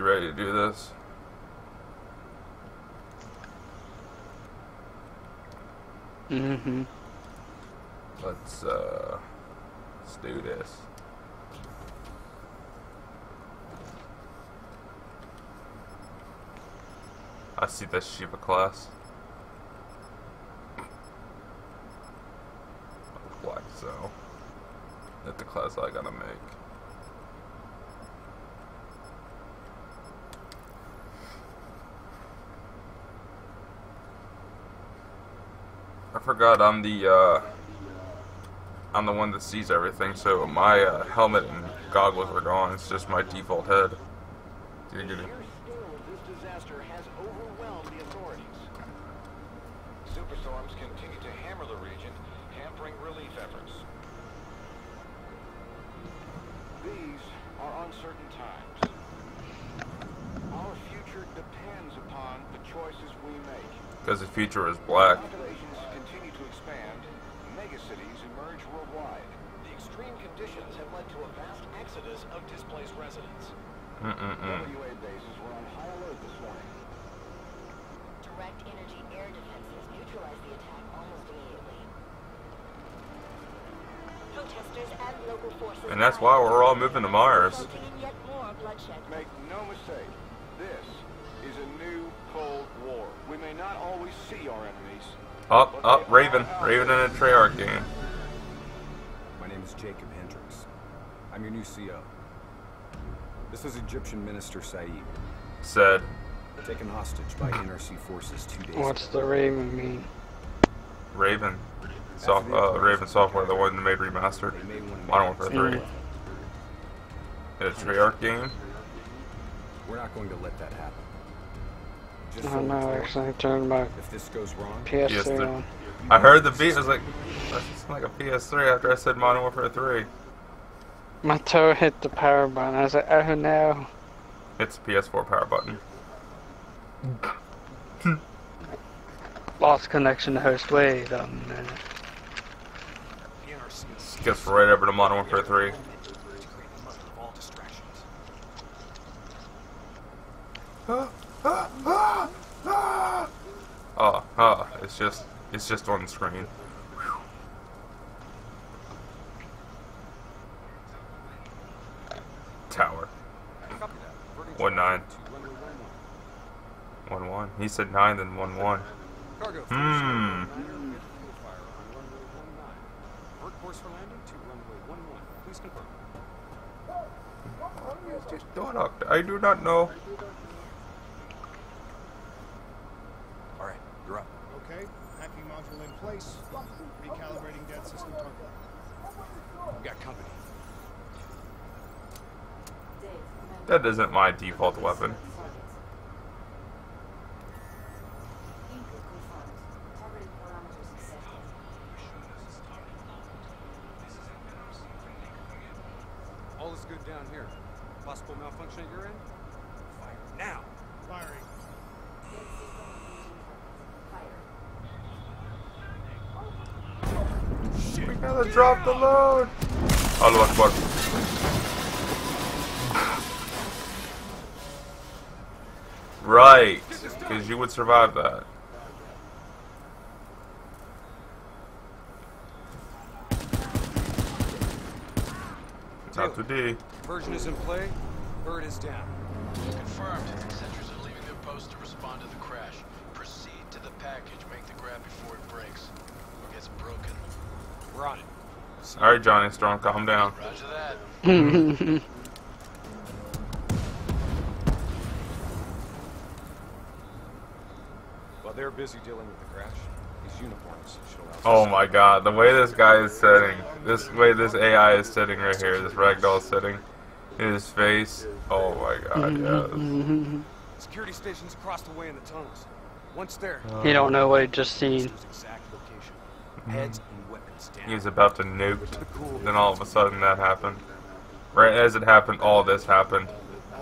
You ready to do this? Mm-hmm. Let's uh let's do this. I see the Shiva class. Black so. That's the class I gotta make. I forgot I'm the uh I'm the one that sees everything, so my uh, helmet and goggles are gone. It's just my default head. Giggity. Fear still of this disaster has overwhelmed the authorities. Superstorms continue to hammer the region, hampering relief efforts. These are uncertain times. Our future depends upon the choices we make. Because the future is black. Populations continue to expand, megacities emerge worldwide. The extreme conditions have led to a vast exodus of displaced residents. WA bases were on high alert this morning. Direct energy air defenses neutralized the attack almost immediately. Protesters and local forces. And that's why we're all moving to Mars. Resulting in yet more bloodshed. Make no mistake, this is a new Cold War. We may not always see our enemies. Up, up, Raven. Raven in a Treyarch game. My name is Jacob Hendricks. I'm your new CO. This is Egyptian Minister Saeed, Said. taken hostage by NRC forces two days What's ago. the Raven mean? Raven. Soft, uh, Raven Software, the one that made Remastered. They may want to Modern make Warfare us- 3. A Treyarch game? We're not going to let that happen. Just I so don't we're know, clear, actually, I turned my if this goes wrong, Yes, PS3 the- on. I heard the beat. I was like, that's like a PS3 after I said Modern Warfare 3. My toe hit the power button. I was like, oh no. It's a PS4 power button. Lost connection to host. Wait a minute. Gets right over to Modern Warfare 3. Oh, oh, it's just, it's just on screen. Tower. One nine. One one. He said nine, then one one. Hmm. Workforce for landing to runway 11. Please confirm. It's just. I do not know. All right, you're up. Okay, hacking module in place. Recalibrating dead system target. We got company. That isn't my default weapon. All is good down here. Possible malfunction at your end? Fire now. Firing. We gotta drop the load. Allah Akbar. Right, because you would survive that. Not today. Version is in play. Bird is down. Confirmed. Sentries are leaving their post to respond to the crash. Proceed to the package. Make the grab before it breaks. Or gets broken. We're on it. All right, Johnny Storm, calm down. While they're busy dealing with the crash, these uniforms should allow us Oh my God, the way this guy is sitting, this way this AI is sitting right here, this ragdoll is sitting, his face. Oh my God, mm-hmm, yes. Mm-hmm. Security stations across the way in the tunnels. Once there, You don't know what he just seen. knows exact location. Mm-hmm. Heads and weapons down. He was about to nuke, then all of a sudden that happened. Right as it happened, all this happened.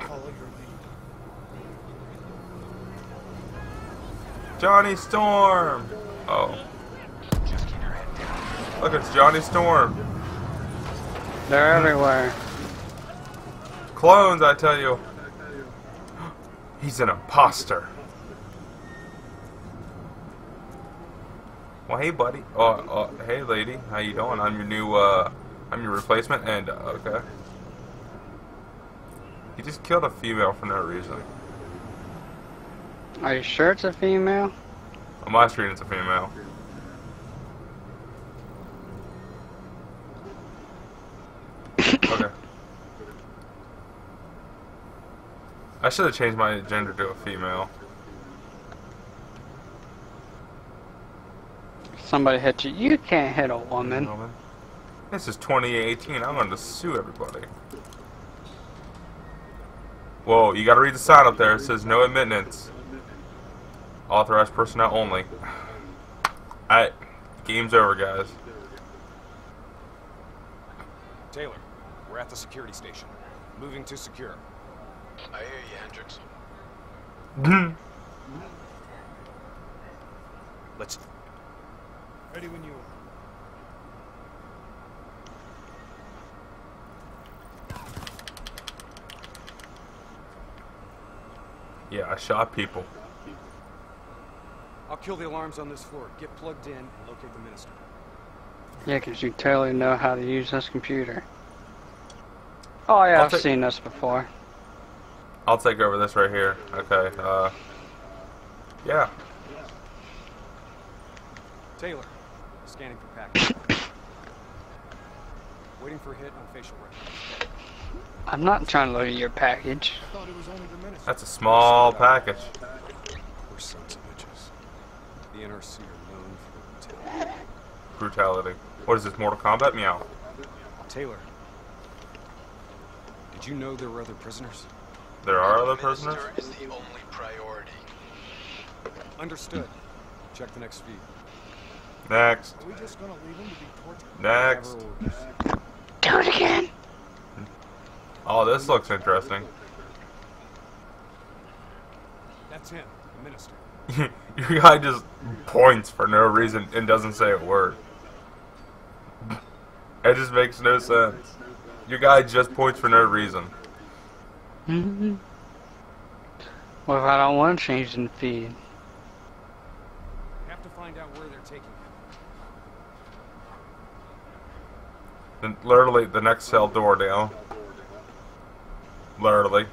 Follow your lead. Johnny Storm! Oh. Look, it's Johnny Storm. They're everywhere. Clones, I tell you. He's an imposter. Well, hey, buddy. Oh, oh, hey, lady. How you doing? I'm your new, uh, I'm your replacement, and, uh, okay. You just killed a female for no reason. Are you sure it's a female? On my screen, it's a female. okay. I should have changed my gender to a female. Somebody hit you. You can't hit a woman. Woman. This is 2018. I'm going to sue everybody. Whoa, you gotta read the sign up there. It says no admittance. Authorized personnel only. Alright, game's over, guys. Taylor, we're at the security station. Moving to secure. I hear you, Hendricks. Let's. Ready when you are. yeah, I shot people. I'll kill the alarms on this floor. Get plugged in and locate the minister. Yeah, 'cause you totally know how to use this computer. Oh yeah, I'll I've seen this before. I'll take over this right here. Okay, uh. Yeah. Taylor, scanning for package. Waiting for a hit on facial recognition. I'm not trying to look at your package. It was only the. That's a small package. We're sons of bitches. The NRC are known for their brutality. Brutality. What is this, Mortal Kombat? Meow. Taylor, did you know there were other prisoners? There are other prisoners? minister is the only priority. Understood. Check the next feed. Next. Are we just gonna leave him to be tortured? Next. Whatever. Do it again. Oh, this looks interesting. That's him, the minister. Your guy just points for no reason and doesn't say a word. It just makes no sense. Your guy just points for no reason. hmm What if I don't want to change the feed? Have to find out where they're taking him. Then literally the next cell door down. Literally.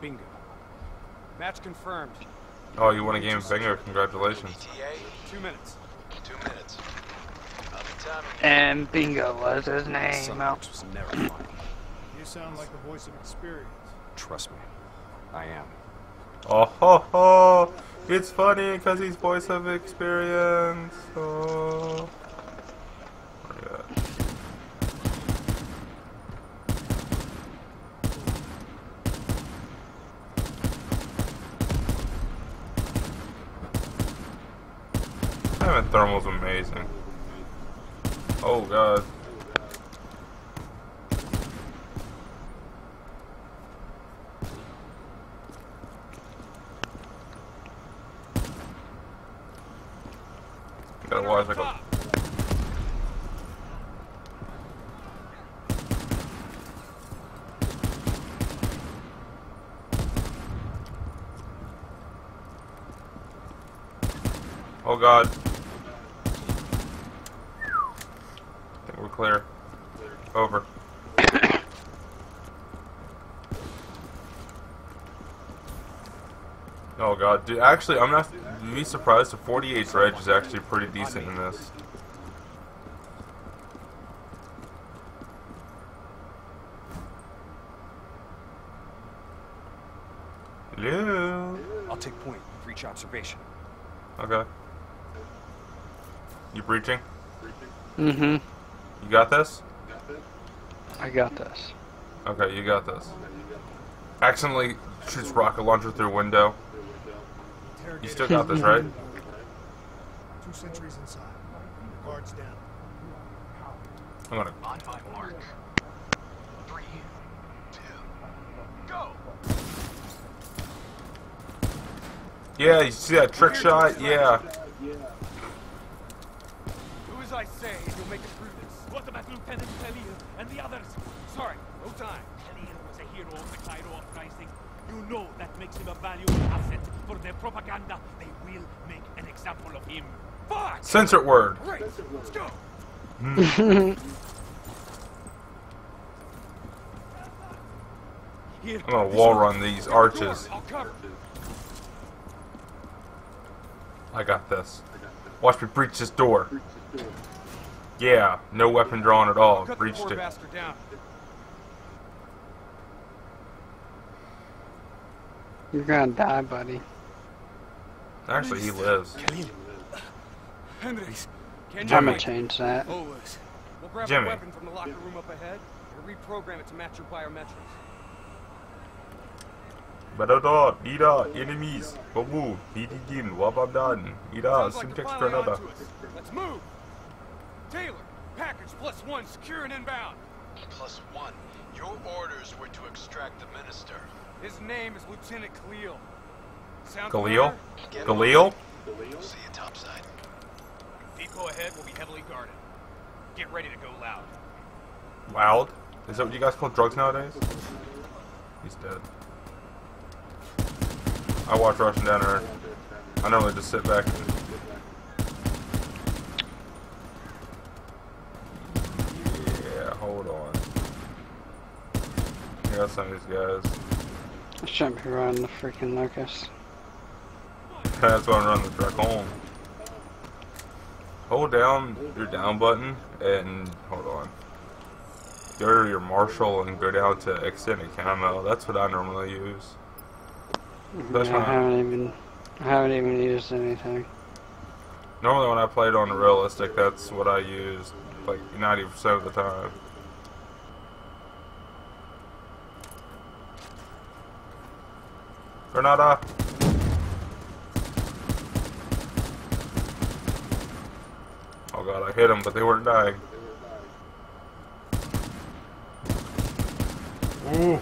Bingo. Match confirmed. Oh, you won a game of bingo. Congratulations. ETA, Two minutes. two minutes. I'll be timing you. And Bingo was his name. of a Well, bitch was never fine. You sound like the voice of experience. Trust me, I am. Oh ho ho! It's funny because he's voice of experience. Oh. Where you thermal's amazing. Oh god. Oh god. I think we're clear. Over. oh god, dude. Actually, I'm not. You'd be surprised. The 48 Dredge is actually pretty decent in this. Hello. I'll take point. Breach observation. Okay. You breaching? Mm hmm You got this? I got this. Okay, you got this. Accidentally shoots rocket launcher through window. You still got this, right? two sentries inside. Guards down. I'm gonna. On my mark. Three, two, go! Yeah, you see that trick shot? Yeah. Do as I say, and you'll make it through this. What about Lieutenant Talia and the others? Sorry, no time. Talia was a hero of the Cairo uprising. You know that makes him a valuable asset for their propaganda. They will make an example of him. Fuck! Censor word. Great! Let's go! Here, I'm gonna wall run these arches. I'll cover. I got this. Watch me breach this door. Yeah, no weapon drawn at all. Breached it. You're gonna die, buddy. Actually, he lives. Hendrix, can I'm Jimmy. gonna change that. Always. We'll grab Jimmy. a weapon from the locker room up ahead and reprogram it to match your biometrics. Badada, Ida, enemies. Babu, Bididin, Wababdan, Ida, Sounds like they're Semtex Granada. Let's move. Taylor, package plus one, secure and inbound. Plus one. Your orders were to extract the minister. His name is Lieutenant Khalil. Sound Khalil? familiar? Khalil? See you topside. Depot ahead will be heavily guarded. Get ready to go loud. Loud? Is that what you guys call drugs nowadays? He's dead. I watch Russian down there. I normally just sit back and... Yeah, hold on. I got some of these guys. I shouldn't be running the freaking Locus. That's why I'm running the truck home. Hold down your down button and hold on. Go to your marshal and go down to extended camo. That's what I normally use. Mm-hmm. That's I haven't even, I haven't even used anything. Normally when I played on the realistic, that's what I used like 90% of the time. Granada. God, I hit them, but they weren't dying. Ooh.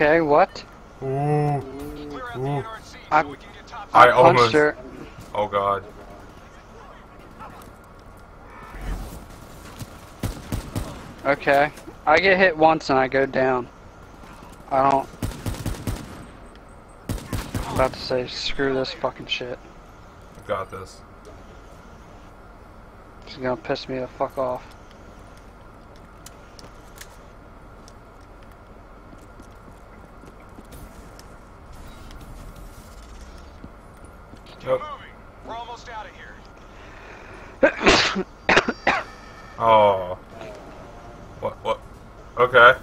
Okay, what? Ooh. Clear out the Ooh. I- so we can get top I I almost- her. Oh god. Okay. I get hit once and I go down. I don't. I'm about to say, screw this fucking shit. Got this. It's gonna piss me the fuck off. Keep Yep. moving. We're almost out of here. Oh. What? What? Okay.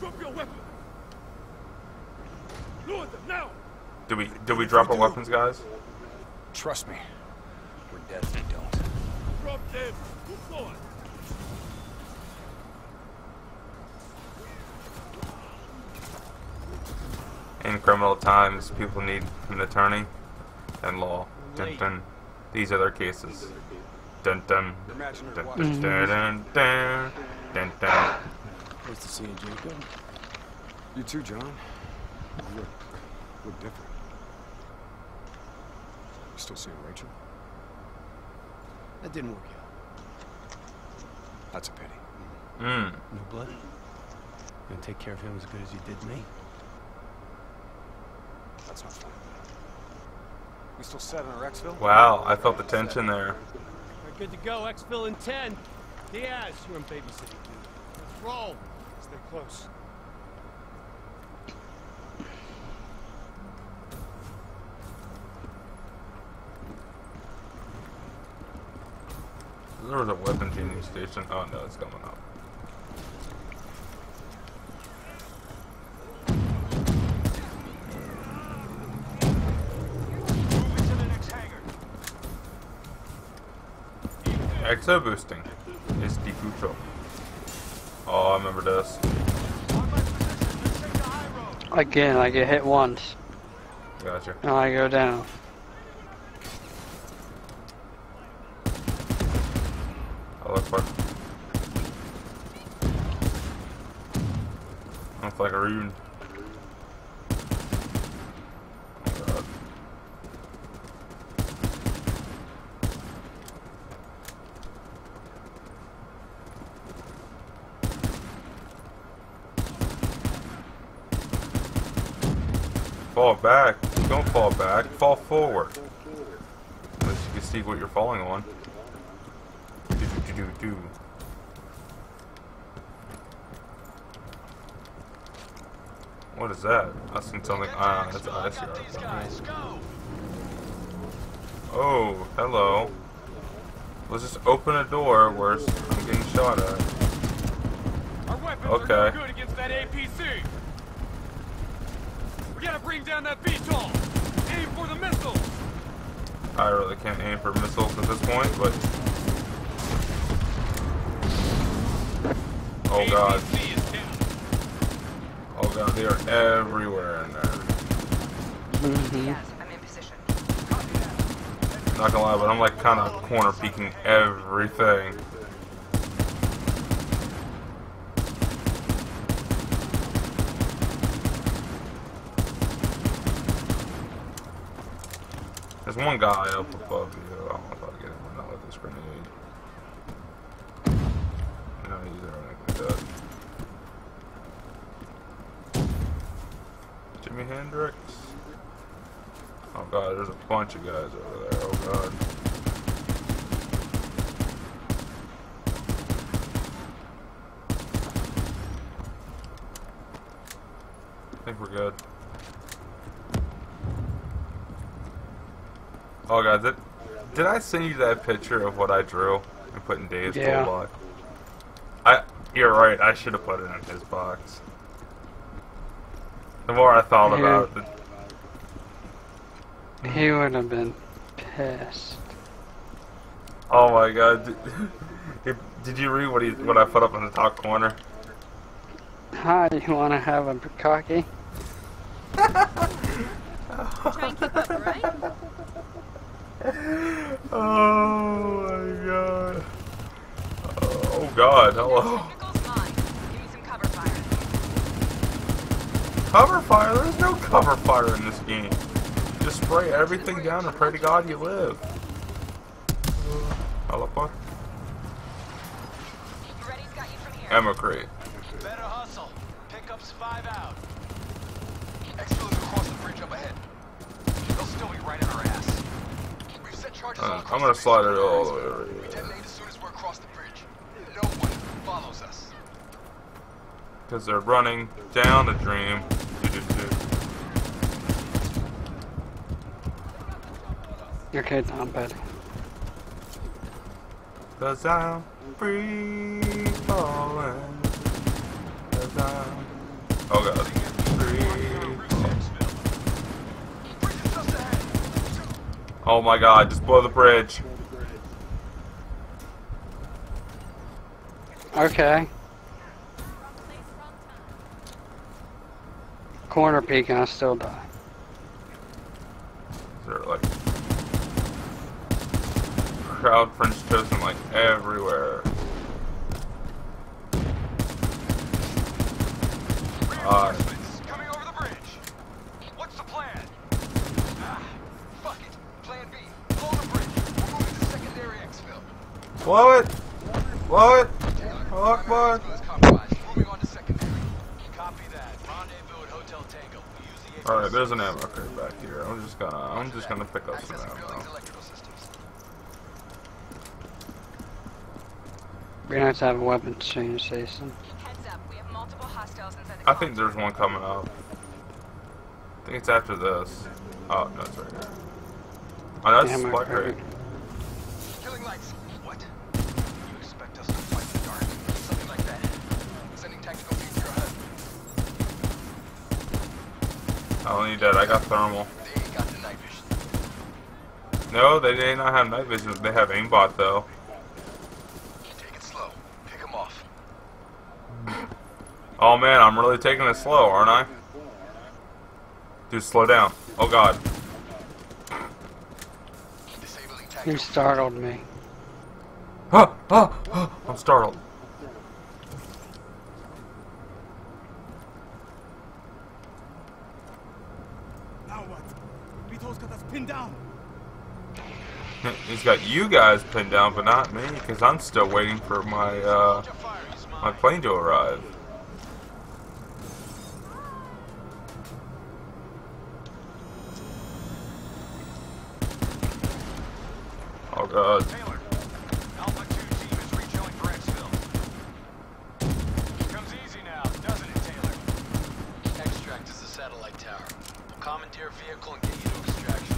Drop your weapon. Lower them now. Did we did we drop our weapons, guys? Trust me, we're dead if we don't. Drop them. Move forward. In criminal times, people need an attorney and law. Dun dun. These are their cases. Dun dun. Imagine Dun dun dun dun dun dun. Nice to see you, Jacob. You too, John. You look, look different. You still seeing Rachel? That didn't work out. That's a pity. Mm. No blood? Gonna take care of him as good as you did me? That's not fine. We still set in our exfil? Wow, I felt the tension there. We're good to go. Exfil in 10. Diaz, you're in babysitting duty. Let's roll. Stay close. There was a weapon tuning station. Oh no, it's coming up. Move into the next hangar. Exo boosting is Difucho. Oh, I remember this. On my position. Let's take the high Again, I get hit once, Gotcha. and I go down. I look for. Looks like a rune. Oh god. Fall back. Don't fall back. Fall forward. At least you can see what you're falling on. Do do do do do. What is that? I seen something. Ah, that's ice yard. Oh, hello. Let's just open a door where I'm getting shot at. Okay. are no good against that APC. We bring down that VTOL. Aim for the missiles. I really can't aim for missiles at this point, but. Oh god. Is down. Oh god, they are everywhere in there. hmm Yes, I'm in position. Not gonna lie, but I'm like kind of corner peeking everything. There's one guy up above you. I don't know if I'll get him or not with this grenade. No, he's anything like that. Jimi Hendrix. Oh god, there's a bunch of guys over there. Oh god. I think we're good. Oh god, did, did I send you that picture of what I drew and put in Dave's Yeah. toolbox? I, you're right, I should have put it in his box. The more I thought Yeah. about it, the, He would have been pissed. Oh my god. Did, did, did you read what he what I put up in the top corner? Hi, you want to have a bukkake? Try and keep up, alright? Oh my god. Oh god, hello. Technical's mine. Give me some cover fire. Cover fire? There's no cover fire in this game. Just spray everything down and pray to God you live. Hello, what? Ready's got you from here. Ammo crate. Better hustle. Pickups five out. Exfil across the bridge up ahead. They'll still be right in our ass. We've set charges Uh, I'm gonna slide it all the way Exfil. over We detonate as soon as we're across the bridge. No one follows us. Because they're running down the dream. Okay, Tom Petty. Cause I'm free falling. Cause I'm. Oh god. Free falling. Bridge is. Oh my god, just blow the bridge. Okay. Corner peek and I still die. They're like. Crowd French toast and like everywhere. Coming over the bridge. What's the plan? Ah, fuck it. Plan B. Blow the bridge. We're moving to secondary exfil. blow it! Blow it! Allah Akbar! Exfil is compromised. Moving on to secondary. Copy that. Rendezvous at Hotel Tango. We use the Alright, there's an ammo crate back here. I'm just gonna, I'm just gonna pick up some Accessing ammo. Be nice to have a weapon change station. Heads up, we have multiple hostiles inside the I think there's one coming up. I think it's after this. Oh, no, it's right here. Oh, that's Ammo split crate. crate. I don't need that. I got thermal. They ain't got the night vision. No, they did not have night vision. They have aimbot though. Take it slow. Pick them off. Oh man, I'm really taking it slow, aren't I? Dude, slow down. Oh god. You startled me. Ah, ah, ah, I'm startled. Now what? Vito's got us pinned down. He's got you guys pinned down, but not me, because I'm still waiting for my uh, Soldier fire, he's my plane to arrive. Oh god. Taylor, Alpha 2 team is rejoining for exfil. Comes easy now, doesn't it, Taylor? Extract is the satellite tower. We'll commandeer vehicle and get you to extraction.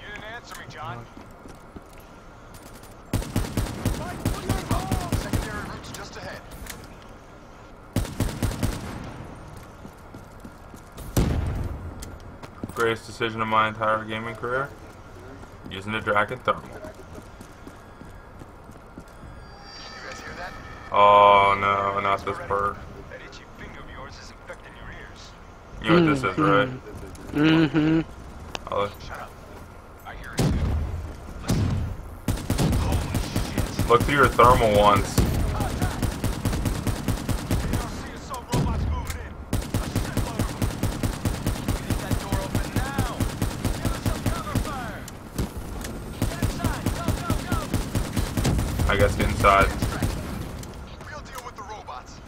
You didn't answer me, John. Secondary route's just ahead. Greatest decision of my entire gaming career? Using the Drakon Thermal. You guys hear that? Oh no, not this bird. That itchy finger of yours is infecting your ears. You know what this is, right? Mm-hmm. Oh, Shut up. I hear it too. Listen. Holy shit. look through your thermal once. You don't see assault robots moving in. A shitload of them. Get that door open now. Give us some cover fire. Get inside. Go, go, go. I guess get inside. We'll deal with the robots.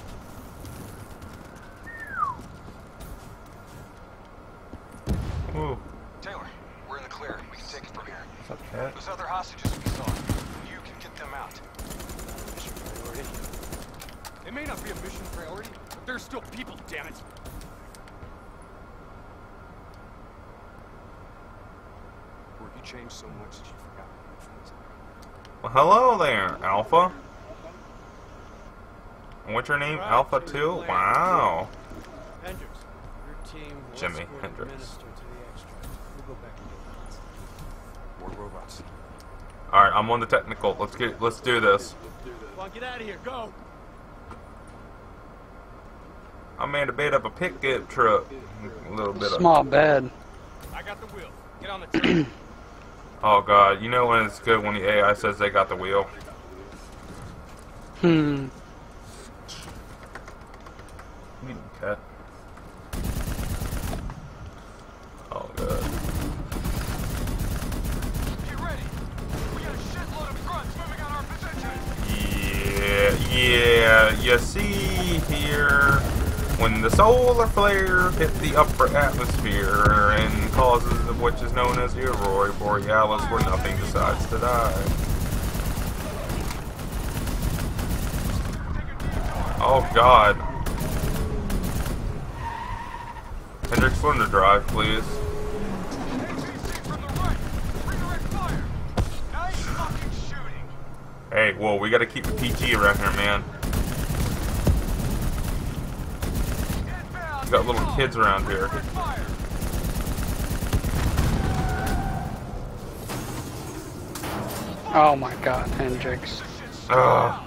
Ooh, Taylor, we're in the clear. We can take it from here. what's up, cat? Those other hostages we saw. You can get them out. Mission priority. It may not be a mission priority, but there's still people, damn it. Or you changed so much that you forgot. Well, hello there, Alpha. What's your name? Alpha 2? Wow. Hendricks, your team will Jimi Hendrix. minister to the extract. We'll go back and get More robots. Alright, I'm on the technical. Let's get let's do this. Come on, get out of here, go. I made a bit of a pickup truck. A little bit of Small bed. I got the wheel. Get on the train. Oh god, you know when it's good when the AI says they got the wheel. Hmm. Cat. Oh god. Get ready. We got a shitload of grunts moving on our position. Yeah, yeah. You see here when the solar flare hit the upper atmosphere and causes which is known as the aurora borealis, where nothing decides to die. Oh God. Hendricks, to drive, please. Hey, whoa, we gotta keep the PG around here, man. Inbound. We got little kids around here. Oh my god, Hendricks. Ugh.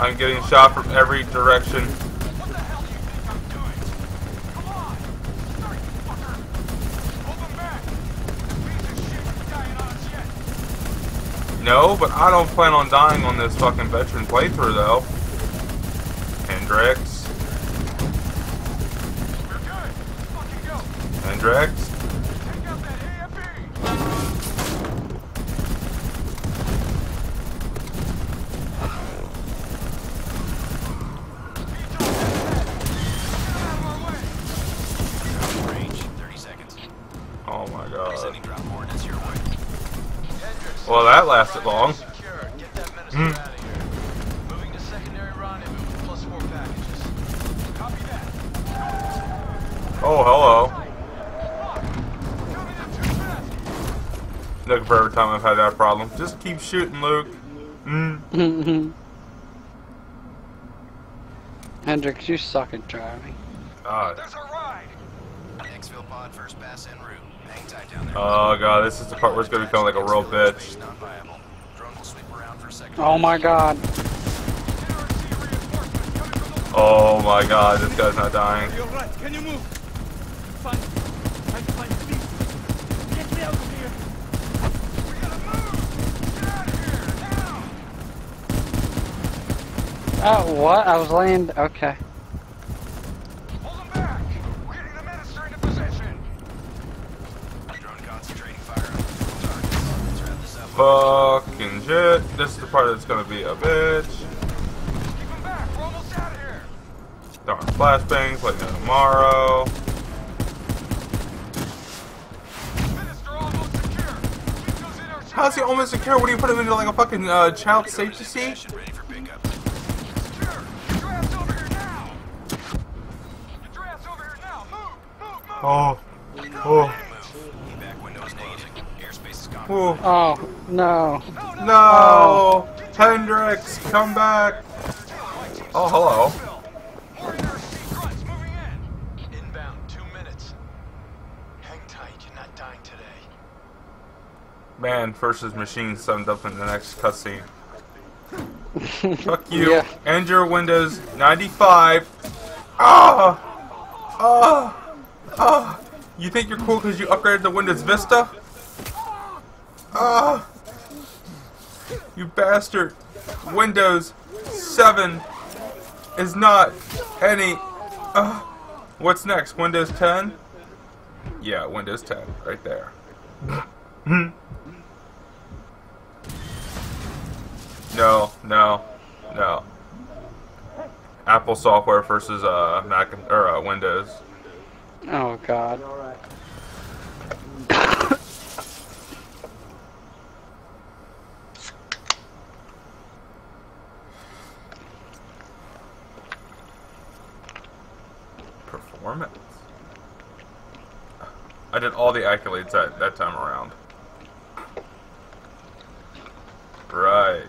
I'm getting shot from every direction. What the hell do you think I'm doing? Come on. Start, you fucker. Hold them back. Piece of shit is dying on us yet. No, but I don't plan on dying on this fucking veteran playthrough, though. Hendricks. We're good. Fucking go. Hendricks. Every time I've that problem. Just keep shooting, Luke. Mm. Hendricks, you suck at driving. God. There's our ride. Exfil pod first pass en route. Hang tight down there. Oh god, this is the part where it's gonna become like a real bitch. Not viable. Drone will sweep around for a second. Oh my god. NRC reinforcements coming from the Oh my god, this guy's not dying. You're right. Can you move? Fine. I'm fine. Please. Get me out of here. We gotta move! Get out of here, now! Oh, what? I was laying. Okay. Fucking shit. This is the part that's gonna be a bitch. Darn flashbangs like tomorrow. How's he almost secure? What do you put him into like a fucking uh, child safety seat? Station ready for pickup. Secure! Get your ass over here now! Get your ass over here now! Move! Move! Move! Oh. Oh. Move. Evac windows closing. Airspace is gone. Oh. Oh, no. No! Hendricks, come back! Oh, hello. More NRC grunts moving in! Inbound, two minutes. Hang tight, you're not dying today. Man versus machine summed up in the next cutscene. Fuck you. Yeah. And your Windows 95. Ah! Ah! Ah! You think you're cool because you upgraded to Windows Vista? Ah! You bastard! Windows 7 is not any. Ah! what's next? Windows 10? Yeah, Windows 10, right there. No, no, no. Apple software versus uh Mac or uh, Windows. Oh god. Performance. I did all the accolades that, that time around. Right.